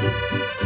Música